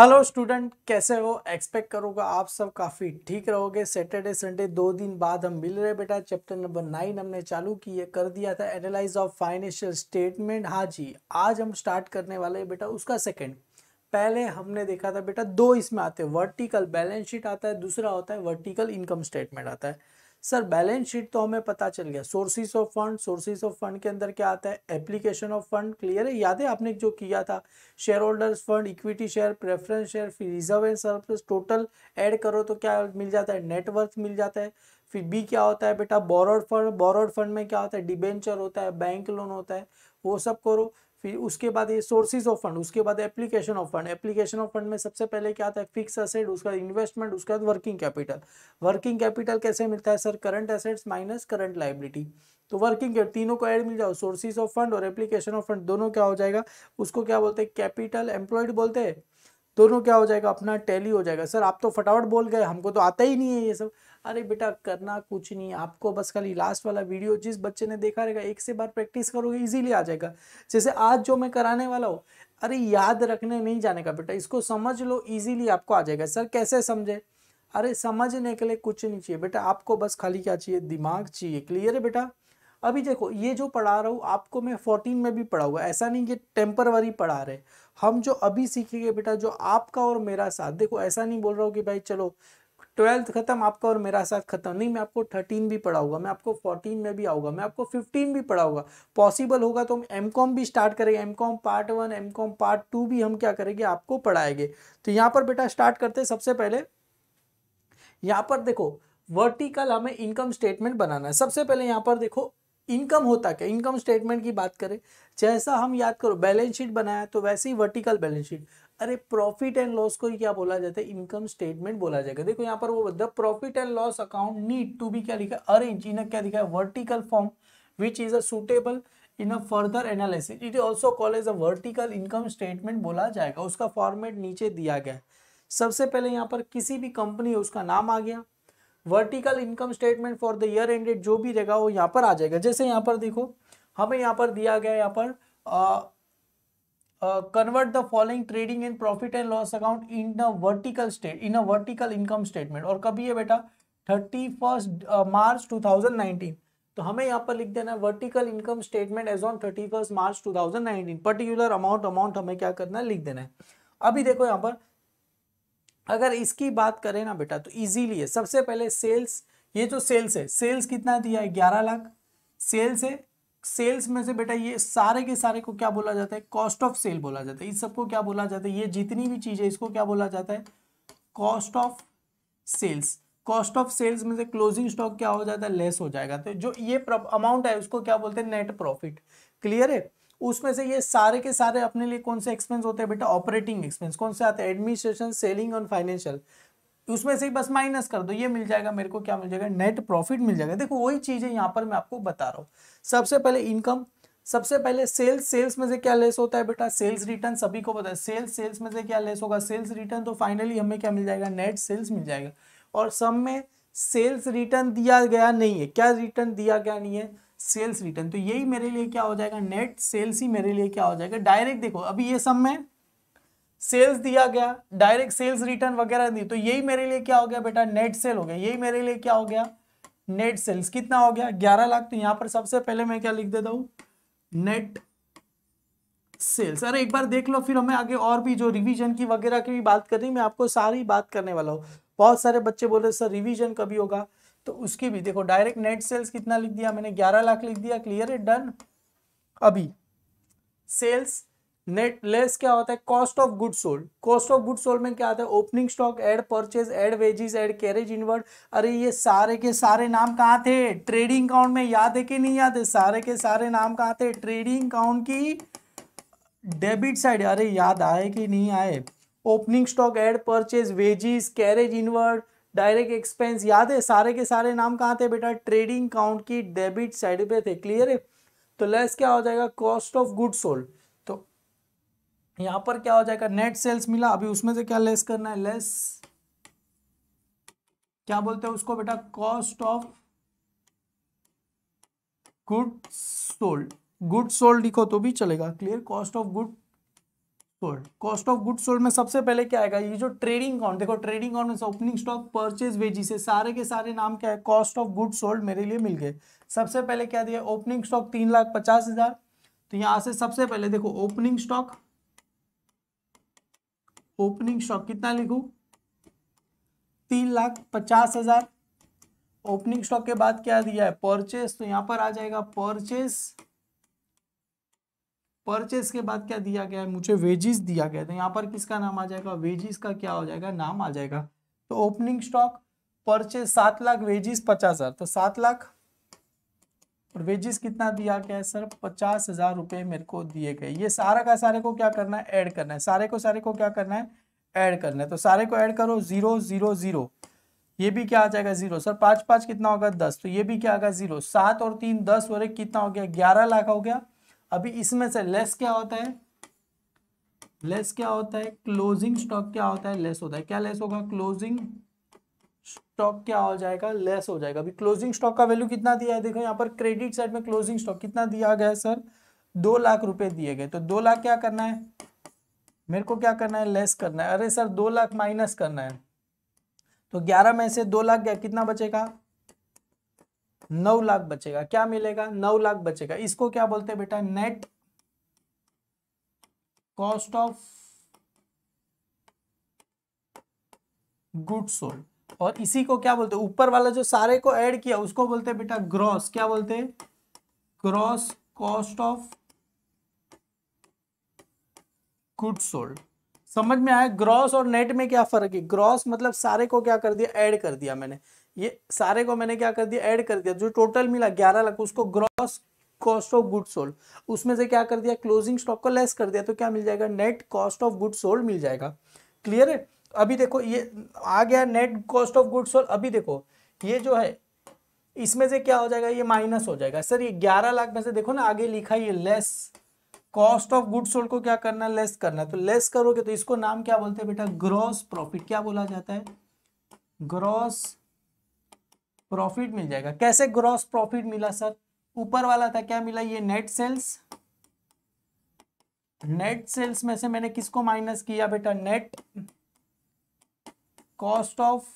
Hello student, कैसे हो? Expect करूँगा आप सब काफ़ी ठीक रहोगे। सैटरडे, संडे, दो दिन बाद हम मिल रहे बेटा। चैप्टर नंबर नाइन हमने चालू किए कर दिया था एनालाइज ऑफ़ फाइनेंशियल स्टेटमेंट हाँ जी, आज हम स्टार्ट करने वाले हैं बेटा उसका सेकंड पहले हमने देखा था बेटा दो इसमें आते हैं। वर्टिकल बैलेंस शीट आता है, दूसरा होता है वर्टिकल इनकम स्टेटमेंट आता है। सर, बैलेंस शीट तो हमें पता चल गया। Sources of fund sources of fund के अंदर क्या आता है? एप्लीकेशन ऑफ़ फंड, क्लियर है? याद है आपने जो किया था? Shareholders fund, equity share, preference share, फिर reserve and surplus, total add करो तो क्या मिल जाता है? नेटवर्थ मिल जाता है। फिर बी क्या होता है बेटा? बोरोड फंड बोरोड फंड में क्या होता है? डिबेंचर होता है, बैंक लोन होता है, वो सब करो। फिर उसके बाद ये सोर्सेज ऑफ़ फंड उसके बाद application of fund application of fund में सबसे पहले क्या आता है फिक्स एसेट उसका इन्वेस्टमेंट उसके बाद वर्किंग कैपिटल वर्किंग कैपिटल कैसे मिलता है sir current assets minus current liability तो वर्किंग तीनों को ऐड मिल जाओ सोर्सेज ऑफ़ फंड और एप्लीकेशन ऑफ़ फंड दोनों क्या हो जाएगा? उसको क्या बोलते हैं? कैपिटल एम्प्लॉयड बोलते हैं? दोनों क्या हो जाएगा? अपना टैली हो जाएगा। सर आप तो फटाफट बोल गए, हमको तो आता ही नहीं है ये सब। अरे बेटा करना कुछ नहीं, आपको बस खाली लास्ट वाला वीडियो जिस बच्चे ने देखा रहेगा, एक से बार प्रैक्टिस करोगे इजीली आ जाएगा। जैसे आज जो मैं कराने वाला हूँ, अरे याद रखने नहीं जाने का बेटा, इसको समझ लो इजीली आपको आ जाएगा। सर कैसे समझे? अरे समझने के लिए कुछ नहीं चाहिए बेटा, आपको बस खाली क्या चाहिए? दिमाग चाहिए। क्लियर है बेटा? अभी देखो, ये जो पढ़ा रहा हूँ, आपको मैं फोर्टीन में भी पढ़ाऊँगा। ऐसा नहीं कि टेम्परवरी पढ़ा रहे। हम जो अभी सीखेंगे बेटा, जो आपका और मेरा साथ, देखो ऐसा नहीं बोल रहा हूँ कि भाई चलो ट्वेल्थ खत्म, आपका और मेरा साथ खत्म। नहीं, मैं आपको थर्टीन भी पढ़ाऊँगा, मैं आपको फोर्टीन में भी आऊँगा, मैं आपको फिफ्टीन भी पढ़ाऊँगा। पॉसिबल होगा तो हम एम कॉम भी स्टार्ट करेंगे। M com part one M com part two भी हम क्या करेंगे, आपको पढ़ाएँगे। तो यहाँ पर बेटा स्टार्ट करते सबसे पहले। यहाँ पर देखो वर्टिकल हमें इनकम स्टेटमेंट बनाना है। सबसे पहले यहाँ पर देखो इनकम होता क्या? इनकम स्टेटमेंट की बात करें। जैसा हम याद करो बैलेंस शीट बनाया तो वैसे ही वर्टिकल बैलेंस शीट अरे प्रॉफिट एंड लॉस को ही क्या बोला जाता है? इनकम स्टेटमेंट बोला जाएगा। देखो, यहाँ पर वो the profit and loss account need to be क्या लिखा? है अरेंज इन क्या लिखा? है vertical form which is a suitable in a further analysis it also call as a vertical income statement बोला जाएगा। उसका फॉर्मेट नीचे दिया गया सबसे पहले यहाँ पर किसी भी कंपनी उसका नाम आ गया। Vertical income statement for the year ended जो भी रहेगा, वो यहाँ पर आ जाएगा। जैसे यहाँ पर देखो, हमें यहाँ पर दिया गया, यहाँ पर convert the following trading and profit and loss account in a vertical state in a vertical income statement और कभी है बेटा? Thirty first March two thousand nineteen तो हमें यहाँ पर लिख देना है vertical income statement as on thirty first March two thousand nineteen particular amount amount हमें क्या करना है? लिख देना है। अभी देखो यहाँ पर, अगर इसकी बात करें ना बेटा तो इजीली है। सबसे पहले सेल्स ये जो सेल्स है सेल्स कितना दिया है? ग्यारह लाख। सेल्स है सेल्स में से, बेटा ये सारे के सारे को क्या बोला जाता है? कॉस्ट ऑफ़ सेल बोला जाता है। इस सबको क्या बोला जाता है? ये जितनी भी चीज़ें, इसको क्या बोला जाता है? Cost of sales. Cost of sales में से क्लोजिंग स्टॉक क्या हो जाता है? लेस हो जाएगा। तो जो ये अमाउंट है, उसको क्या बोलते हैं? Net profit. क्लियर है? उसमें से ये सारे के सारे अपने लिए कौन से एक्सपेंस होते हैं बेटा? Operating expense. कौन से आते हैं? एडमिनिस्ट्रेशन, सेलिंग और फाइनेंशियल। उसमें से ही बस माइनस कर दो, ये मिल जाएगा मेरे को, क्या मिल जाएगा? नेट प्रॉफिट मिल जाएगा। देखो, वही चीज़ है यहाँ पर मैं आपको बता रहा हूँ। सबसे पहले इनकम सबसे पहले सेल्स सेल्स में से क्या लेस होता है बेटा? सेल्स रिटर्न सभी को पता है। सेल्स सेल्स में से क्या लेस होगा? सेल्स रिटर्न तो फाइनली हमें क्या मिल जाएगा? नेट सेल्स मिल जाएगा। और सब में सेल्स रिटर्न दिया गया नहीं है। क्या रिटर्न दिया गया नहीं है? सेल्स रिटर्न तो यही मेरे लिए क्या हो जाएगा? नेट सेल्स ही मेरे लिए क्या हो जाएगा? डायरेक्ट देखो, अभी ये सब में सेल्स दिया गया, डायरेक्ट सेल्स रिटर्न वगैरह दी तो यही मेरे लिए क्या हो गया बेटा? नेट सेल हो गया। यही मेरे लिए क्या हो गया? Net sales. कितना हो गया? ग्यारह लाख। तो यहाँ पर सबसे पहले मैं क्या लिख देता हूँ? Net sales. अरे एक बार देख लो, फिर हमें आगे और भी जो रिवीजन की वगैरह की भी बात करनी मैं आपको सारी बात करने वाला हूँ। बहुत सारे बच्चे बोल रहे सर रिवीजन कभी होगा? तो उसकी भी देखो डायरेक्ट नेट सेल्स कितना लिख दिया मैंने? ग्यारह लाख लिख दिया क्लियर है डन अभी सेल्स नेट लेस क्या होता है? Cost of good sold cost of good sold में क्या आता है? Opening stock add purchase add wages add carriage inward अरे ये सारे के सारे नाम कहाँ थे? ट्रेडिंग अकाउंट में याद है कि नहीं याद है? सारे के सारे नाम कहाँ थे? ट्रेडिंग अकाउंट की डेबिट साइड अरे याद आए कि नहीं आए? Opening stock add purchase wages carriage inward direct expense याद है? सारे के सारे नाम कहाँ थे बेटा? ट्रेडिंग अकाउंट की डेबिट साइड पे थे. क्लियर है? तो लेस क्या हो जाएगा? कॉस्ट ऑफ़ गुड सोल्ड यहाँ पर क्या हो जाएगा? नेट सेल्स मिला। अभी उसमें से क्या लेस करना है? लेस क्या बोलते हैं उसको बेटा? Cost of good sold good sold लिखो तो भी चलेगा। Clear cost of good sold cost of good sold में सबसे पहले क्या आएगा? ये जो ट्रेडिंग अकाउंट देखो ट्रेडिंग अकाउंट में ओपनिंग स्टॉक परचेज वेजी से सारे के सारे नाम क्या है? कॉस्ट ऑफ़ गुड सोल्ड मेरे लिए मिल गए। सबसे पहले क्या दिया? ओपनिंग स्टॉक तीन लाख पचास हज़ार। तो यहाँ से सबसे पहले देखो ओपनिंग स्टॉक ओपनिंग स्टॉक कितना लिखू? तीन लाख पचास हज़ार। ओपनिंग स्टॉक के बाद क्या दिया है? परचेस तो यहाँ पर आ जाएगा परचेस परचेस के बाद क्या दिया गया है? मुझे वेजिस दिया गया तो यहाँ पर किसका नाम आ जाएगा? वेजिस का क्या हो जाएगा? नाम आ जाएगा। तो ओपनिंग स्टॉक परचेस सात लाख वेजिस पचास हज़ार। तो सात लाख और वेजिस कितना दिया गया है सर? पचास हज़ार रुपये मेरे को दिए गए। ये सारा का सारे को क्या करना है? ऐड करना है। सारे को सारे को क्या करना है? ऐड करना है। तो सारे को ऐड करो। ज़ीरो ज़ीरो ज़ीरो ये भी क्या आ जाएगा? ज़ीरो सर पाँच पाँच कितना होगा? दस। तो ये भी क्या आएगा ज़ीरो सात और तीन, दस और एक कितना हो गया? ग्यारह लाख हो गया। अभी इसमें से लेस क्या होता है? लेस क्या होता है? क्लोजिंग स्टॉक क्या होता है? लेस होता है। क्या लेस होगा? क्लोजिंग स्टॉक क्या हो जाएगा? लेस हो जाएगा। अभी क्लोजिंग स्टॉक का वैल्यू कितना दिया है? देखो, यहाँ पर क्रेडिट साइड में क्लोजिंग स्टॉक कितना दिया गया है सर दो लाख रुपए दिए गए। तो दो लाख क्या करना है? मेरे को क्या करना है? लेस करना है। अरे सर दो लाख माइनस करना है। तो ग्यारह में से दो लाख गया, कितना बचेगा? नौ लाख बचेगा। क्या मिलेगा? नौ लाख बचेगा। इसको क्या बोलते हैं बेटा? Net cost of good sold और इसी को क्या बोलते हैं? ऊपर वाला जो सारे को ऐड किया, उसको बोलते हैं बेटा ग्रॉस क्या बोलते हैं? Gross cost of good sold समझ में आया? ग्रॉस और नेट में क्या फ़र्क है? ग्रॉस मतलब सारे को क्या कर दिया? ऐड कर दिया मैंने। ये सारे को मैंने क्या कर दिया? ऐड कर दिया। जो टोटल मिला, ग्यारह लाख, उसको gross cost of good sold उसमें से क्या कर दिया? क्लोजिंग स्टॉक को लेस कर दिया। तो क्या मिल जाएगा? Net cost of good sold मिल जाएगा। क्लियर है? अभी देखो, ये आ गया net cost of good sold अभी देखो, ये जो है, इसमें से क्या हो जाएगा? ये माइनस हो जाएगा। सर, ये ग्यारह लाख में से देखो ना, आगे लिखा ये less cost of good sold को क्या करना लेस करना तो लेस करोगे तो इसको नाम क्या बोलते हैं बेटा? ग्रॉस प्रॉफिट क्या बोला जाता है? ग्रॉस प्रॉफिट मिल जाएगा। कैसे ग्रॉस प्रॉफिट मिला सर? ऊपर वाला था, क्या मिला? ये नेट सेल्स नेट सेल्स में से मैंने किसको माइनस किया बेटा? Net cost of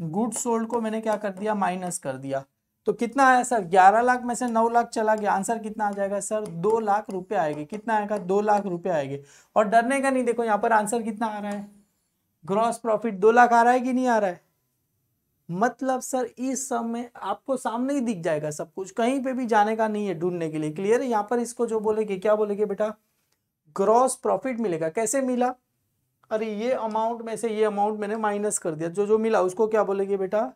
good sold को मैंने क्या कर दिया? माइनस कर दिया। तो कितना आया सर? ग्यारह लाख में से नौ लाख चला गया। आंसर कितना आ जाएगा सर? दो लाख रुपए आएँगे। कितना आएगा? दो लाख रुपए आएँगे। और डरने का नहीं, देखो यहाँ पर आंसर कितना आ रहा है? ग्रॉस प्रॉफिट दो लाख आ रहा है कि नहीं आ रहा है? मतलब सर, इस समय आपको सामने ही दिख जाएगा सब कुछ। कहीं पे भी जाने का नहीं है ढूँढने के लिए। क्लियर है? यहाँ पर इसको जो बोलेगे क्या बोलेगे बेटा? ग्रॉस प्रॉफिट मिलेगा। कैसे मिला? अरे, ये अमाउंट में से ये अमाउंट मैंने माइनस कर दिया। जो जो मिला, उसको क्या बोलेगे बेटा?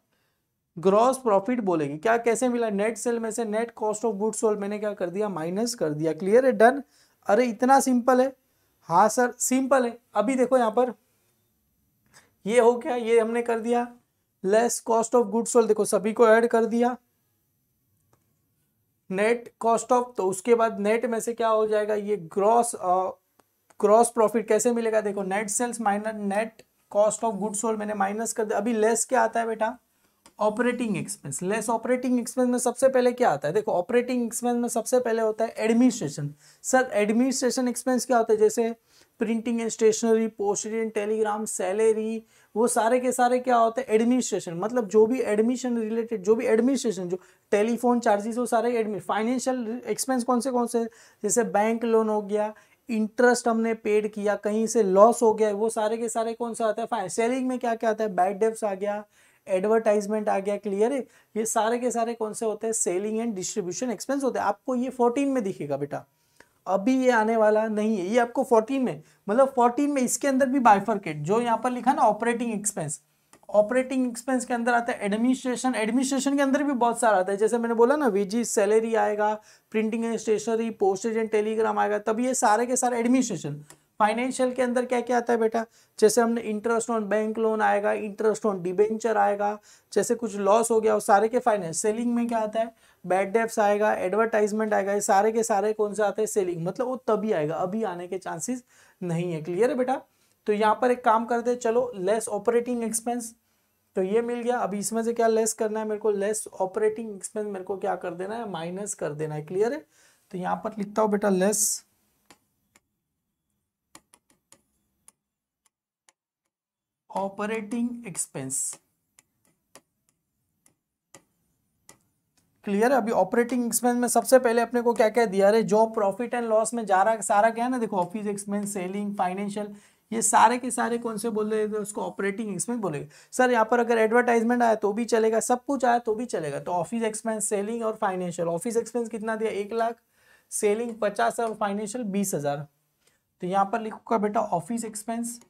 ग्रॉस प्रॉफिट बोलेगी। क्या, कैसे मिला? नेट सेल में से net cost of good sold मैंने क्या कर दिया? माइनस कर दिया। क्लियर है? डन अरे, इतना सिंपल है? हाँ सर सिंपल है। अभी देखो यहाँ पर। ये हो क्या ये हमने कर दिया। Less cost of good sold देखो, सभी को ऐड कर दिया। नेट कॉस्ट ऑफ़ तो उसके बाद नेट में से क्या हो जाएगा? ये ग्रॉस ग्रॉस प्रॉफिट कैसे मिलेगा? देखो net sales minus net cost of good sold मैंने माइनस कर दिया। अभी लेस क्या आता है बेटा? Operating expense less operating expense में सबसे पहले क्या आता है? देखो ऑपरेटिंग एक्सपेंस में सबसे पहले होता है एडमिनिस्ट्रेशन सर एडमिनिस्ट्रेशन एक्सपेंस क्या होता है? जैसे printing and stationery postage and telegram salary वो सारे के सारे क्या होते हैं? एडमिनिस्ट्रेशन मतलब जो भी एडमिशन रिलेटेड जो भी एडमिनिस्ट्रेशन जो टेलीफोन चार्जेस वो सारे एडमिट फाइनेंशियल एक्सपेंस कौन से कौन से? जैसे बैंक लोन हो गया इंटरेस्ट हमने पेड किया, कहीं से लॉस हो गया, वो सारे के सारे कौन सा आता है? सेलिंग में क्या क्या आता है? बैड डेप्स आ गया एडवर्टाइजमेंट आ गया क्लियर है? ये सारे के सारे कौन से होते हैं? सेलिंग एंड डिस्ट्रीब्यूशन एक्सपेंस होते हैं। आपको ये फोर्टीन में दिखेगा बेटा। अभी ये आने वाला नहीं है। ये आपको फोर्टीन में मतलब फोर्टीन में इसके अंदर भी बाइफरकेट जो यहाँ पर लिखा ना ऑपरेटिंग एक्सपेंस ऑपरेटिंग एक्सपेंस के अंदर आता है एडमिनिस्ट्रेशन एडमिनिस्ट्रेशन के अंदर भी बहुत सारा आता है। जैसे मैंने बोला ना वेजिस सैलरी आएगा printing and stationery postage and telegram आएगा, तब ये सारे के सारे एडमिनिस्ट्रेशन फाइनेंशियल के अंदर क्या क्या आता है बेटा? जैसे हमने इंटरेस्ट ऑन बैंक लोन आएगा इंटरेस्ट ऑन डिबेंचर आएगा, जैसे कुछ लॉस हो गया, वो सारे के फाइनेंस सेलिंग में क्या आता है? बैड डेप्स आएगा एडवर्टाइजमेंट आएगा, ये सारे के सारे कौन से आते हैं? सेलिंग मतलब वो तभी आएगा, अभी आने के चांसेस नहीं है। क्लियर है बेटा? तो यहाँ पर एक काम करते हैं, चलो लेस ऑपरेटिंग एक्सपेंस तो ये मिल गया। अब इसमें से क्या लेस करना है? मेरे को लेस ऑपरेटिंग एक्सपेंस मेरे को क्या कर देना है? माइनस कर देना है। क्लियर है? तो यहाँ पर लिखता हूँ बेटा लेस ऑपरेटिंग एक्सपेंस क्लियर है? अभी ऑपरेटिंग एक्सपेंस में सबसे पहले अपने को क्या क्या दिया? अरे जो प्रॉफिट एंड लॉस में जा रहा सारा क्या है ना? देखो ऑफ़िस एक्सपेंस सेलिंग फाइनेंशियल ये सारे के सारे कौन से बोल रहे थे, उसको ऑपरेटिंग एक्सपेंस बोलेगा सर यहाँ पर अगर एडवर्टाइजमेंट आया तो भी चलेगा, सब कुछ आया तो भी चलेगा। तो ऑफ़िस एक्सपेंस सेलिंग और फाइनेंशियल ऑफ़िस एक्सपेंस कितना दिया? एक लाख। सेलिंग पचास और फाइनेंशियल बीस हज़ार। तो यहाँ पर लिखूँगा बेटा ऑफ़िस एक्सपेंस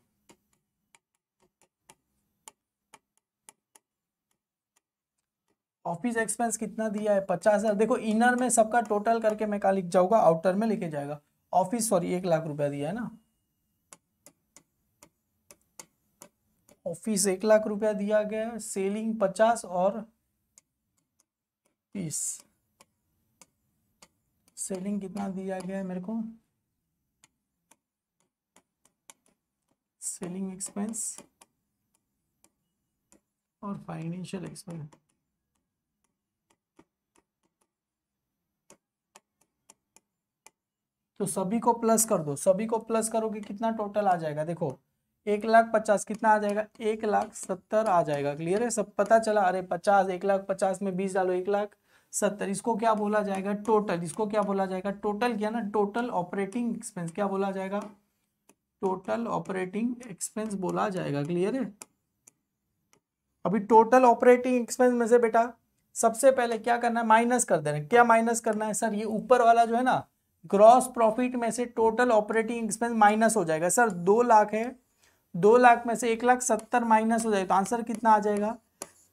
ऑफ़िस एक्सपेंस कितना दिया है? पचास हज़ार। देखो इनर में सबका टोटल करके मैं कहा लिख जाऊँगा? आउटर में लेके जाएगा। ऑफ़िस सॉरी एक लाख रुपया दिया है ना? ऑफ़िस एक लाख रुपया दिया गया है, सेलिंग पचास और तीस। सेलिंग कितना दिया गया है मेरे को? सेलिंग एक्सपेंस और फाइनेंशियल एक्सपेंस। तो सभी को प्लस कर दो, सभी को प्लस करोगे कितना टोटल आ जाएगा? देखो एक लाख पचास, कितना आ जाएगा? एक लाख सत्तर आ जाएगा। क्लियर है? सब पता चला? अरे पचास, एक लाख पचास में बीस डालो, एक लाख सत्तर। इसको क्या बोला जाएगा? टोटल इसको क्या बोला जाएगा? टोटल क्या ना? टोटल ऑपरेटिंग एक्सपेंस क्या बोला जाएगा? टोटल ऑपरेटिंग एक्सपेंस बोला जाएगा। क्लियर है? अभी टोटल ऑपरेटिंग एक्सपेंस में से बेटा, सबसे पहले क्या करना है? माइनस कर देना क्या माइनस करना है? सर ये ऊपर वाला जो है ना ग्रॉस प्रॉफिट में से टोटल ऑपरेटिंग एक्सपेंस माइनस हो जाएगा। सर दो लाख है दो लाख में से एक लाख सत्तर माइनस हो जाएगा तो आंसर कितना आ जाएगा?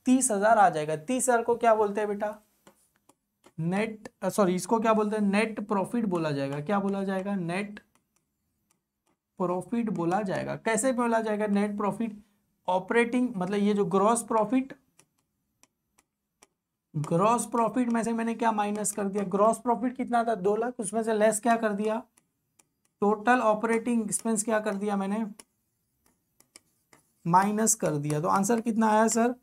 तीस हज़ार आ जाएगा। तीस हज़ार को क्या बोलते हैं बेटा? नेट सॉरी इसको क्या बोलते हैं? नेट प्रॉफिट बोला जाएगा। क्या बोला जाएगा? नेट प्रॉफिट बोला जाएगा। कैसे बोला जाएगा नेट प्रॉफिट ऑपरेटिंग मतलब ये जो ग्रॉस प्रॉफिट ग्रॉस प्रॉफिट में से मैंने क्या माइनस कर दिया? ग्रॉस प्रॉफिट कितना था? दो लाख। उसमें से लेस क्या कर दिया? टोटल ऑपरेटिंग एक्सपेंस क्या कर दिया मैंने? माइनस कर दिया। तो आंसर कितना आया सर?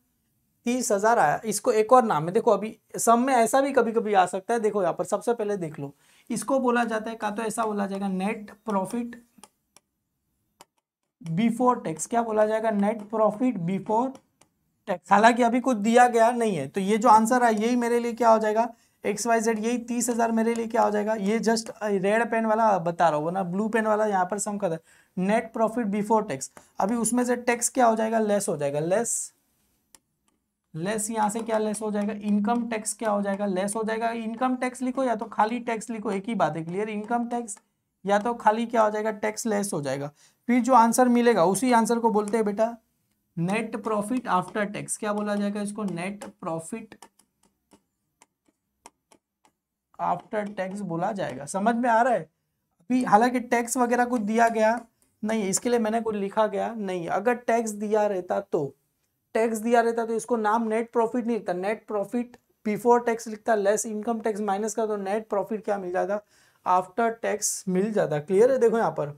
तीस हज़ार आया। इसको एक और नाम है। देखो अभी सम में ऐसा भी कभी कभी आ सकता है। देखो यहाँ पर सबसे पहले देख लो। इसको बोला जाता है, का तो ऐसा बोला जाएगा नेट प्रॉफिट बिफोर टैक्स क्या बोला जाएगा? नेट प्रॉफिट बिफोर टैक्स हालाँकि अभी कुछ दिया गया नहीं है। तो ये जो आंसर है यही मेरे लिए क्या हो जाएगा? एक्स वाई जेड यही तीस हज़ार मेरे लिए क्या हो जाएगा? ये जस्ट रेड पेन वाला बता रहा हूँ ना ब्लू पेन वाला यहाँ पर सम कर नेट प्रॉफिट बिफोर टैक्स अभी उसमें से टैक्स क्या हो जाएगा? लेस हो जाएगा। लेस लेस यहाँ से क्या लेस हो जाएगा? इनकम टैक्स क्या हो जाएगा? लेस हो जाएगा। इनकम टैक्स लिखो या तो खाली टैक्स लिखो, एक ही बात है क्लियर इनकम टैक्स या तो खाली क्या हो जाएगा? टैक्स लेस हो जाएगा। फिर जो आंसर मिलेगा, उसी आंसर को बोलते हैं बेटा। नेट प्रॉफिट आफ्टर टैक्स क्या बोला जाएगा इसको? नेट प्रॉफिट आफ्टर टैक्स बोला जाएगा। समझ में आ रहा है? अभी हालाँकि टैक्स वगैरह कुछ दिया गया नहीं, इसके लिए मैंने कुछ लिखा गया नहीं। अगर टैक्स दिया रहता तो। टैक्स दिया रहता तो इसको नाम नेट प्रॉफिट नहीं लिखता। नेट प्रॉफिट बिफोर टैक्स लिखता लेस इनकम टैक्स माइनस का तो नेट प्रॉफिट क्या मिल जाता आफ्टर टैक्स मिल जाता। क्लियर है? देखो यहाँ पर।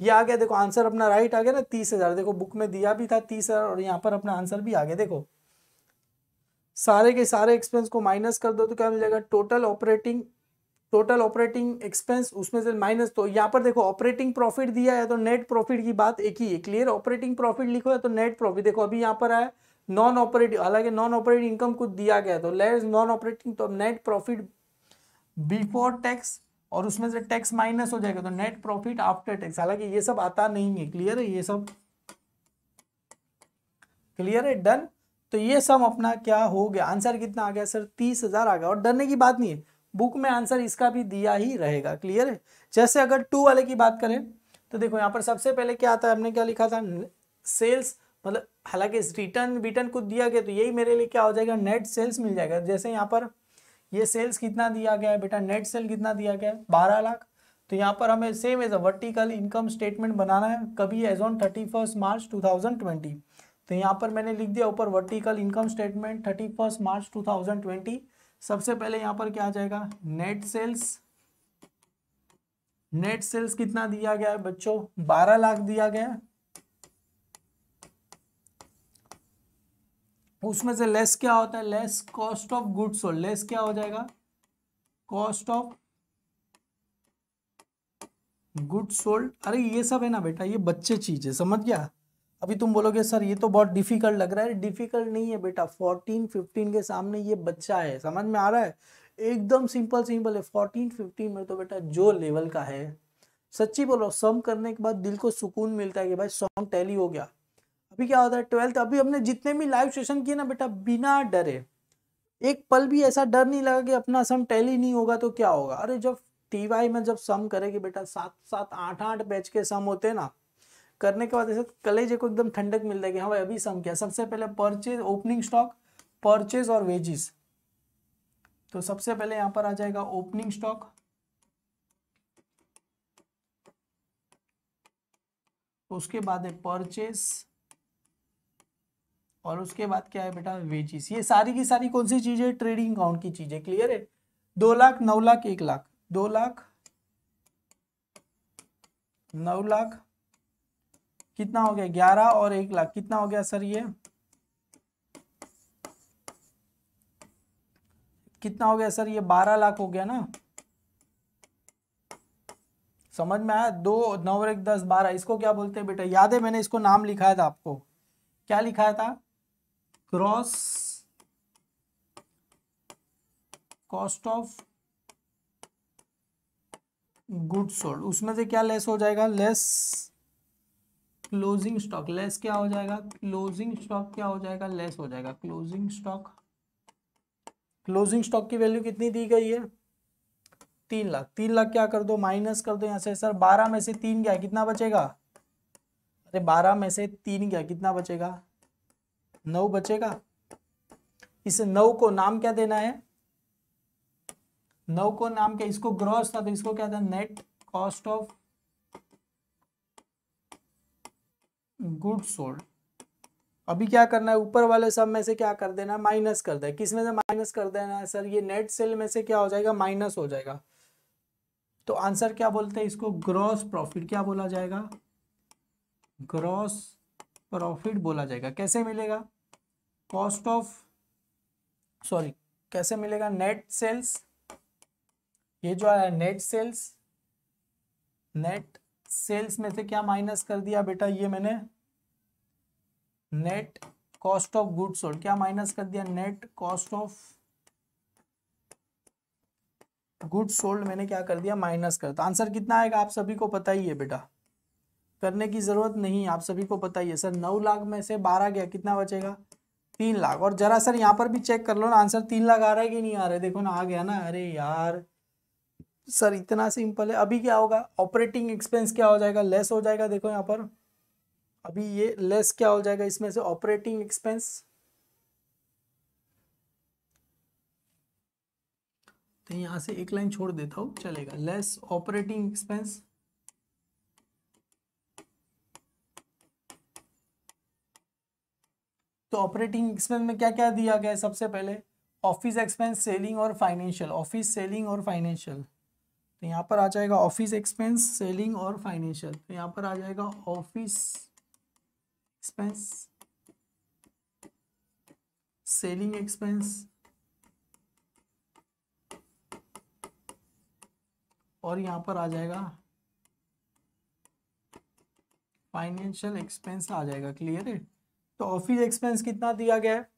ये आ गया, देखो आंसर अपना राइट आ गया ना, तीस हज़ार। देखो बुक में दिया भी था तीस हज़ार और यहाँ पर अपना आंसर भी आ गया। देखो। सारे के सारे एक्सपेंस को माइनस कर दो तो क्या मिल जाएगा? Total operating total operating expense उसमें से माइनस तो यहाँ पर देखो ऑपरेटिंग प्रॉफिट दिया है तो नेट प्रॉफिट की बात एक ही है क्लियर ऑपरेटिंग प्रॉफिट लिखो है तो नेट प्रॉफिट देखो, अभी यहाँ पर आया नॉन ऑपरेटिव हालाँकि नॉन ऑपरेटिंग इनकम कुछ दिया गया तो लेस नॉन ऑपरेटिंग तो नेट प्रॉफिट बिफोर टैक्स और उसमें से टैक्स माइनस हो जाएगा तो नेट प्रॉफिट आफ्टर टैक्स हालाँकि ये सब आता नहीं है क्लियर है? ये सब क्लियर है? डन तो ये सब अपना क्या हो गया? आंसर कितना आ गया सर तीस हज़ार आ गया, और डरने की बात नहीं है। बुक में आंसर इसका भी दिया ही रहेगा, क्लियर है? जैसे अगर टू वाले की बात करें तो देखो यहाँ पर सबसे पहले क्या आता है हमने क्या लिखा था? सेल्स मतलब हालाँकि रिटर्न रिटर्न कुछ दिया गया तो यही मेरे लिए क्या हो जाएगा? नेट सेल्स मिल जाएगा। जैसे यहाँ पर ये सेल्स कितना दिया गया है बेटा? नेट सेल कितना दिया गया है? बारह लाख। तो यहाँ पर हमें same as a vertical income statement बनाना है, कभी as on thirty first March two thousand twenty तो यहाँ पर मैंने लिख दिया ऊपर vertical income statement thirty March two thousand twenty सबसे पहले यहाँ पर क्या आ जाएगा? नेट सेल्स नेट सेल्स कितना दिया गया है बच्चों? बारह लाख दिया गया है। उसमें से लेस क्या होता है? Less cost of good sold less क्या हो जाएगा? कॉस्ट ऑफ़ गुड सोल्ड अरे, ये सब है ना बेटा, ये बच्चे चीज़ है, समझ गया? अभी तुम बोलोगे, सर, ये तो बहुत डिफ़िकल्ट लग रहा है। डिफ़िकल्ट नहीं है बेटा फोर्टीन फिफ्टीन के सामने ये बच्चा है। समझ में आ रहा है? एकदम सिंपल सिंपल है। फोर्टीन फिफ्टीन में तो बेटा जो लेवल का है, सच्ची बोलो सम करने के बाद दिल को सुकून मिलता है कि भाई सॉन्ग टैली हो गया। अभी क्या होता है? ट्वेल्थ अभी हमने जितने भी लाइव सेशन किए ना बेटा, बिना डरे, एक पल भी ऐसा डर नहीं लगा कि अपना सम टैली नहीं होगा तो क्या होगा? अरे, जब टीवाई में जब सम करेगी बेटा सात सात, आठ आठ बैच के सम होते ना करने के बाद ऐसे कलेजे को एकदम ठंडक मिल जाएगी। हाँ भाई, अभी सम किया? सबसे पहले परचेज ओपनिंग स्टॉक परचेज और वेजिस तो सबसे पहले यहाँ पर आ जाएगा ओपनिंग स्टॉक उसके बाद है परचेज और उसके बाद क्या है बेटा? वेजिस ये सारी की सारी कौन सी चीज़ें ट्रेडिंग अकाउंट की चीज़ें क्लियर है? दो लाख, नौ लाख, एक लाख। दो लाख, नौ लाख कितना हो गया? ग्यारह और एक लाख। कितना हो गया सर ये? कितना हो गया सर ये? बारह लाख हो गया ना? समझ में आया? दो, नौ एक, दस, बारह। इसको क्या बोलते हैं बेटा? याद है, मैंने इसको नाम लिखाया था आपको। क्या लिखाया था? Cross cost of good sold. उसमें से क्या लेस हो जाएगा? लेस क्लोजिंग स्टॉक लेस क्या हो जाएगा? क्लोजिंग स्टॉक क्या हो जाएगा? लेस हो जाएगा। क्लोजिंग स्टॉक क्लोजिंग स्टॉक की वैल्यू कितनी दी गई है? तीन लाख। तीन लाख क्या कर दो? माइनस कर दो यहाँ से सर बारह में से तीन गया। कितना बचेगा? अरे, बारह में से तीन गया। कितना बचेगा? नौ बचेगा। इस नौ को नाम क्या देना है? नौ को नाम क्या? इसको ग्रॉस था तो इसको क्या था? Net cost of good sold. अभी क्या करना है? ऊपर वाले सब में से क्या कर देना? है माइनस कर दे। किसमें से माइनस कर देना है, सर? ये नेट सेल में से क्या हो जाएगा? माइनस हो जाएगा। तो आंसर क्या बोलते हैं इसको? ग्रॉस प्रॉफिट क्या बोला जाएगा? ग्रॉस प्रॉफिट बोला जाएगा। कैसे मिलेगा? कॉस्ट ऑफ़, सॉरी, कैसे मिलेगा? Net sales. ये जो है, नेट सेल्स, नेट सेल्स में से क्या माइनस कर दिया बेटा ये मैंने? Net cost of good sold क्या माइनस कर दिया? Net cost of good sold मैंने क्या कर दिया? माइनस कर दिया। आंसर कितना आएगा? आप सभी को पता ही है बेटा। करने की ज़रूरत नहीं, आप सभी को पता ही है। सर, नौ लाख में से बारह गया, कितना बचेगा? तीन लाख। और जरा सर, यहाँ पर भी चेक कर लो ना, आंसर तीन लाख आ रहा है कि नहीं आ रहा है? देखो ना, आ गया ना। अरे यार सर, इतना सिंपल है। अभी क्या होगा? ऑपरेटिंग एक्सपेंस क्या हो जाएगा? लेस हो जाएगा, देखो यहाँ पर। अभी ये लेस क्या हो जाएगा? इसमें से ऑपरेटिंग एक्सपेंस। तो यहाँ से एक लाइन छोड़ देता हूँ, चलेगा। Less operating expense. तो ऑपरेटिंग एक्सपेंस में क्या क्या दिया गया है सबसे पहले? ऑफ़िस एक्सपेंस, सेलिंग और फाइनेंशियल। ऑफ़िस, सेलिंग और फाइनेंशियल। तो यहाँ पर आ जाएगा ऑफ़िस एक्सपेंस सेलिंग और फाइनेंशियल तो यहाँ पर आ जाएगा ऑफ़िस एक्सपेंस सेलिंग एक्सपेंस और यहाँ पर आ जाएगा फाइनेंशियल एक्सपेंस आ जाएगा क्लियर है? तो ऑफ़िस एक्सपेंस कितना दिया गया है?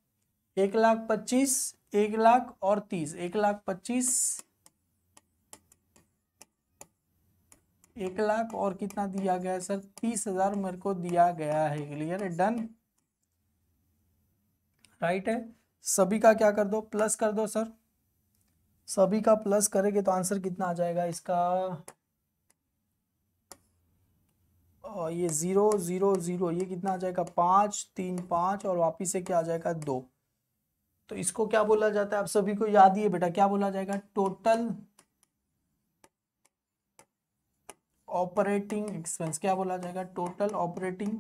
एक लाख पच्चीस, एक लाख और तीस, एक लाख पच्चीस एक लाख और कितना दिया गया है सर? तीस हज़ार मेरे को दिया गया है। क्लियर है? डन राइट है? सभी का क्या कर दो? प्लस कर दो सर। सभी का प्लस करेंगे तो आंसर कितना आ जाएगा इसका? और ये ज़ीरो ज़ीरो ज़ीरो ये कितना आ जाएगा? पाँच, तीन, पाँच और वापिस से क्या आ जाएगा? दो। तो इसको क्या बोला जाता है? आप सभी को याद ही है बेटा, क्या बोला जाएगा? टोटल ऑपरेटिंग एक्सपेंस क्या बोला जाएगा? टोटल ऑपरेटिंग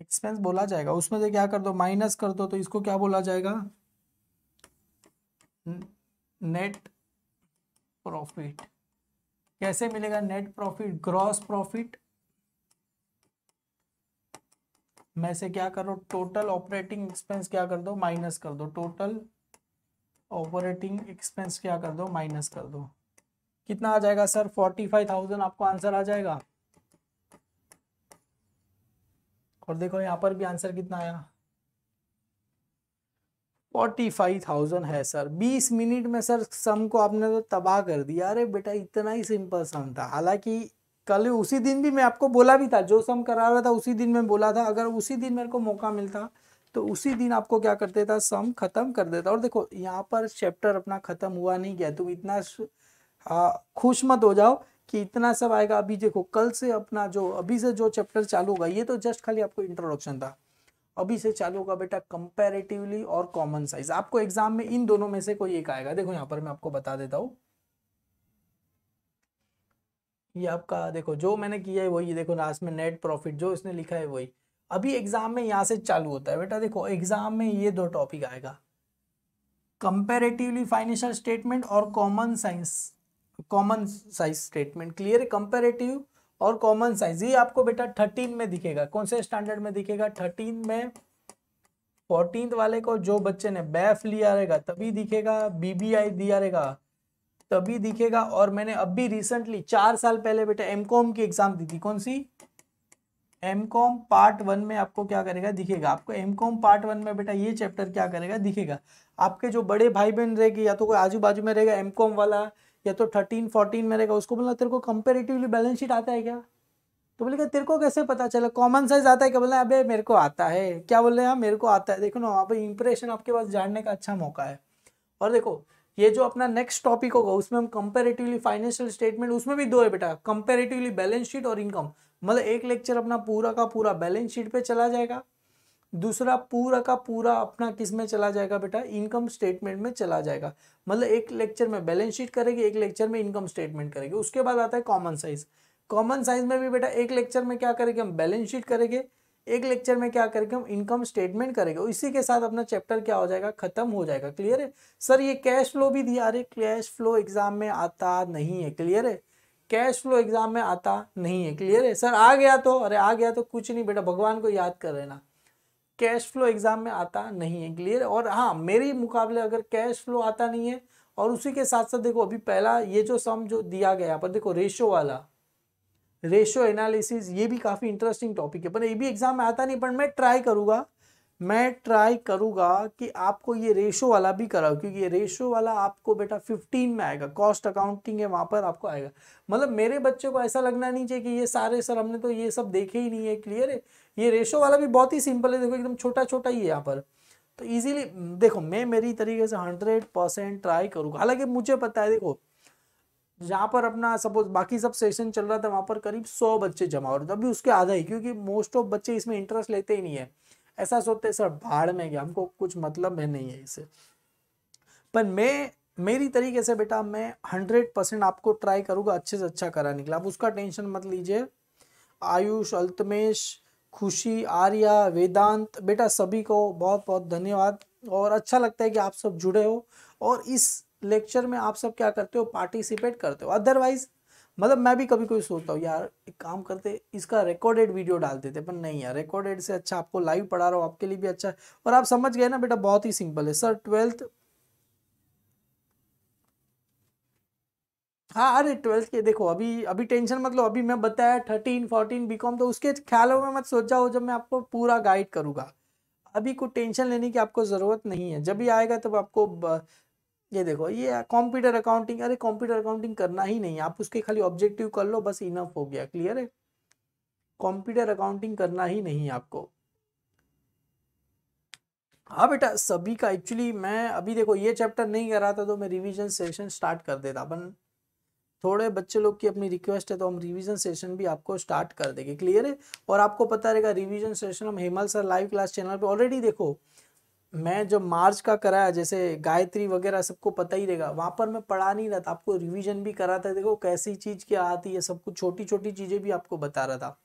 एक्सपेंस बोला जाएगा। उसमें से क्या कर दो? माइनस कर दो तो इसको क्या बोला जाएगा? नेट प्रॉफिट कैसे मिलेगा नेट प्रॉफिट ग्रॉस प्रॉफिट में से क्या करो? टोटल ऑपरेटिंग एक्सपेंस क्या कर दो? माइनस कर दो। टोटल ऑपरेटिंग एक्सपेंस क्या कर दो? माइनस कर दो। कितना आ जाएगा सर? फोर्टी फाइव थाउज़ेंड आपको आंसर आ जाएगा। और देखो यहाँ पर भी आंसर कितना आया? फोर्टी फाइव थाउज़ेंड है सर। बीस मिनट में सर सम को आपने तो तबाह कर दिया। अरे बेटा, इतना ही सिंपल सम था। हालाँकि कल उसी दिन भी मैं आपको बोला भी था। जो सम करा रहा था उसी दिन मैं बोला था। अगर उसी दिन मेरे को मौका मिलता तो उसी दिन आपको क्या कर देता सम खत्म कर देता। और देखो, यहाँ पर चैप्टर अपना खत्म हुआ नहीं गया। तुम इतना खुश मत हो जाओ कि इतना सब आएगा। अभी देखो, कल से अपना जो, अभी से जो चैप्टर चालू होगा, ये तो जस्ट खाली आपको इंट्रोडक्शन था। अभी से चालू होगा बेटा कंपैरेटिवली और कॉमन साइज़ आपको एग्ज़ाम में इन दोनों में से कोई एक आएगा। देखो यहाँ पर मैं आपको बता देता हूँ। ये आपका, देखो, जो मैंने किया है वही, देखो लास्ट में नेट प्रॉफिट जो इसने लिखा है वही। अभी एग्ज़ाम में यहाँ से चालू होता है बेटा, देखो एग्ज़ाम में ये दो टॉपिक आएगा। कंपेरेटिवली फाइनेंशियल स्टेटमेंट और common science common size statement clear है कंपेरेटिव और कॉमन साइज़ ये आपको बेटा थर्टीन में दिखेगा। कौन से स्टैंडर्ड में दिखेगा? थर्टीन में फोर्टीन वाले को जो बच्चे ने बैफ लिया रहेगा, तभी दिखेगा बीबीआई दिया रहेगा, तभी दिखेगा। और मैंने अभी रिसेंटली चार साल पहले बेटा एम कॉम की एग्ज़ाम दी थी। कौन सी? एम कॉम पार्ट वन में आपको क्या करेगा? दिखेगा। आपको एम कॉम पार्ट वन में बेटा ये चैप्टर क्या करेगा? दिखेगा। आपके जो बड़े भाई बहन रहेगी या तो कोई आजू बाजू में रहेगा एम कॉम वाला या तो थर्टीन फोर्टीन में रहेगा, उसको बोलना, तेरे को कंपेरेटिवली बैलेंस शीट आता है क्या? तो बोलेगा, तेरे को कैसे पता चला? कॉमन साइज़ आता है क्या? बोलना, अबे, मेरे को आता है। क्या बोल रहे हैं मेरे को आता है। देखो ना, वहाँ पर इंप्रेशन आपके पास जानने का अच्छा मौका है। और देखो, ये जो अपना नेक्स्ट टॉपिक होगा, उसमें हम कंपेरेटिवली फाइनेंशियल स्टेटमेंट उसमें भी दो है बेटा। कंपेरेटिवली बैलेंस शीट और इनकम मतलब एक लेक्चर अपना पूरा का पूरा बैलेंस शीट पे चला जाएगा। दूसरा पूरा का पूरा अपना किसमें चला जाएगा बेटा? इनकम स्टेटमेंट में चला जाएगा। मतलब एक लेक्चर में बैलेंस शीट करेगी, एक लेक्चर में इनकम स्टेटमेंट करेगी। उसके बाद आता है कॉमन साइज़ कॉमन साइज़ में भी बेटा एक लेक्चर में क्या करेंगे हम? बैलेंस शीट करेंगे। एक लेक्चर में क्या करेंगे हम? इनकम स्टेटमेंट करेंगे। इसी के साथ अपना चैप्टर क्या हो जाएगा? खत्म हो जाएगा। क्लियर है? सर ये कैश फ्लो भी दिया। अरे कैश फ्लो एग्ज़ाम में आता नहीं है। क्लियर है? कैश फ्लो एग्ज़ाम में आता नहीं है। क्लियर है? सर आ गया तो? अरे, आ गया तो कुछ नहीं बेटा। भगवान को याद कर लेना। कैश फ्लो एग्ज़ाम में आता नहीं है क्लियर और हाँ मेरे मुकाबले अगर कैश फ्लो आता नहीं है, और उसी के साथ साथ देखो, अभी पहला ये जो सम जो दिया गया, पर देखो रेशो वाला रेशो एनालिसिस ये भी काफ़ी इंटरेस्टिंग टॉपिक है। पर ये भी एग्ज़ाम में आता नहीं, पर मैं ट्राई करूँगा, मैं ट्राई करूँगा कि आपको ये रेशो वाला भी कराओ क्योंकि ये रेशो वाला आपको बेटा 15 में आएगा कॉस्ट अकाउंटिंग है, वहाँ पर आपको आएगा। मतलब मेरे बच्चे को ऐसा लगना नहीं चाहिए कि ये सारे सर हमने तो ये सब देखे ही नहीं है क्लियर है? ये रेशो वाला भी बहुत ही सिंपल है, देखो एकदम छोटा छोटा ही है यहाँ पर। तो इजीली देखो, मैं मेरी तरीके से हंड्रेड परसेंट ट्राई करूँगा। हालाँकि मुझे पता है, देखो जहाँ पर अपना सपोज़ बाकी सब सेशन चल रहा था, वहाँ पर करीब सौ बच्चे जमा हो रहे थे। अभी उसके आधा ही, क्योंकि मोस्ट ऑफ़ बच्चे इसमें इंटरेस्ट लेते ही नहीं है। ऐसा सोचते सर, भाड़ में गया हमको कुछ मतलब है नहीं है इसे पर मैं, मेरी तरीके से बेटा, मैं हंड्रेड परसेंट आपको ट्राई करूँगा, अच्छे से अच्छा करा निकला। आप उसका टेंशन मत लीजिए। आयुष, अल्तमेश खुशी, आर्या, वेदांत, बेटा सभी को बहुत बहुत धन्यवाद। और अच्छा लगता है कि आप सब जुड़े हो। और इस लेक्चर में आप सब क्या करते हो? पार्टिसिपेट करते हो। अदरवाइज़ मतलब मैं भी कभी कोई सोचता हूँ, यार, एक काम करते, इसका रिकॉर्डेड वीडियो डाल देते। पर नहीं यार रिकॉर्डेड से अच्छा आपको लाइव पढ़ा रहा हूँ, आपके लिए भी अच्छा और आप समझ गए ना बेटा, बहुत ही सिंपल है। सर ट्वेल्थ हाँ अरे ट्वेल्थ के देखो अभी अभी टेंशन मतलब अभी मैं बताया थर्टीन फोर्टीन बी कॉम तो उसके ख्यालों में मत सोच जाओ जब मैं आपको पूरा गाइड करूँगा। अभी कोई टेंशन लेने की आपको ज़रूरत नहीं है। जब भी आएगा तब आपको ब, ये देखो ये कंप्यूटर अकाउंटिंग अरे कंप्यूटर अकाउंटिंग करना ही नहीं आप उसके खाली ऑब्जेक्टिव कर लो बस इनफ हो गया क्लियर है? कंप्यूटर अकाउंटिंग करना ही नहीं आपको। हाँ बेटा सभी का एक्चुअली मैं अभी देखो ये चैप्टर नहीं कर रहा था तो मैं रिवीजन सेशन स्टार्ट कर देता अपन थोड़े बच्चे लोग की अपनी रिक्वेस्ट है तो हम रिवीजन सेशन भी आपको स्टार्ट कर देंगे। क्लियर है? और आपको पता रहेगा रिवीजन सेशन हम Hemal sir live class channel पे ऑलरेडी देखो। मैं जब मार्च का कराया, जैसे गायत्री वगैरह सबको पता ही रहेगा, वहाँ पर मैं पढ़ा नहीं रहा था। आपको रिवीजन भी करा था देखो कैसी चीज़ क्या आती है, सब कुछ छोटी छोटी चीज़ें भी आपको बता रहा था।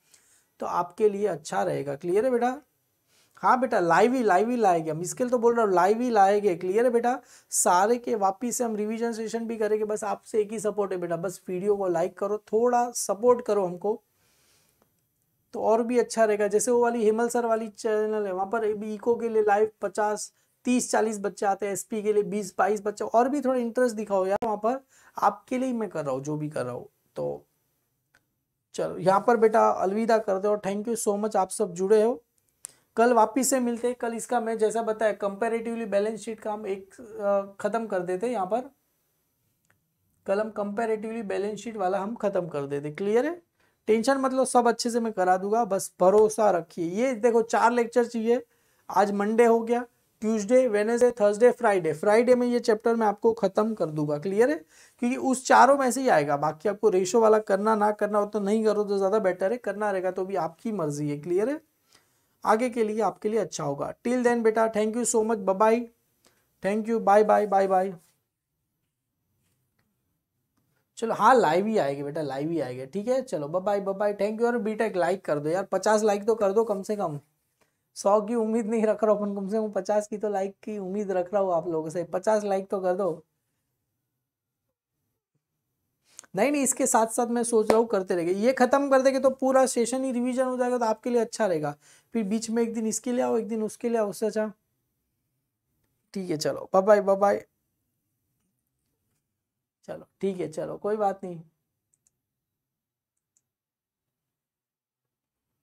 तो आपके लिए अच्छा रहेगा। क्लियर है बेटा? हाँ बेटा लाइव ही लाइव ही लाएँगे। हम इसके लिए तो बोल रहा हूँ लाइव ही लाएँगे। क्लियर है बेटा? सारे के वापिस से हम रिविजन सेशन भी करेंगे। बस आपसे एक ही सपोर्ट है बेटा। बस वीडियो को लाइक करो, थोड़ा सपोर्ट करो हमको। तो और भी अच्छा रहेगा। जैसे वो वाली हेमल सर वाली चैनल है, वहाँ पर इको के लिए लाइव पचास, तीस, चालीस बच्चे आते हैं। एसपी के लिए बीस, बाईस बच्चे। और भी थोड़ा इंटरेस्ट दिखाओ यार वहाँ पर। आपके लिए मैं कर रहा हूँ, जो भी कर रहा हूँ। तो चलो, यहाँ पर बेटा अलविदा कर दो और थैंक यू सो मच आप सब जुड़े हो। कल वापिस से मिलते हैं कल इसका मैं जैसा बताया कंपेरेटिवली बैलेंस शीट का हम एक खत्म कर देते यहाँ पर। कल हम कंपेरेटिवली बैलेंस शीट वाला हम खत्म कर देते। क्लियर है? टेंशन मतलब सब अच्छे से मैं करा दूँगा, बस भरोसा रखिए। ये देखो, चार लेक्चर चाहिए। आज मंडे हो गया Tuesday Wednesday Thursday Friday Friday में ये चैप्टर मैं आपको खत्म कर दूँगा। क्लियर है? क्योंकि उस चारों में से ही आएगा। बाकी आपको रेशो वाला करना, ना करना हो तो नहीं करो तो ज़्यादा बेटर है। करना रहेगा तो भी आपकी मर्ज़ी है। क्लियर है? आगे के लिए आपके लिए अच्छा होगा। टिल देन बेटा thank you so much bye thank you bye bye bye bye चलो हाँ लाइव ही आएगी बेटा लाइव ही आएगी। ठीक है? चलो बाय बाय थैंक यू और बीटा एक लाइक कर दो यार। पचास लाइक तो कर दो कम से कम। सौ की उम्मीद नहीं रख रहा हूँ अपन, कम से कम पचास की तो लाइक की उम्मीद रख रहा हूँ आप लोगों से। पचास लाइक तो कर दो। नहीं नहीं, इसके साथ साथ मैं सोच रहा हूँ, करते रहेंगे। ये खत्म कर देंगे तो पूरा सेशन ही रिवीजन हो जाएगा तो आपके लिए अच्छा रहेगा। फिर बीच में एक दिन इसके लिए आओ, एक दिन उसके लिए आओ उससे अच्छा ठीक है, चलो बाय बाय बाय चलो, ठीक है, चलो, कोई बात नहीं।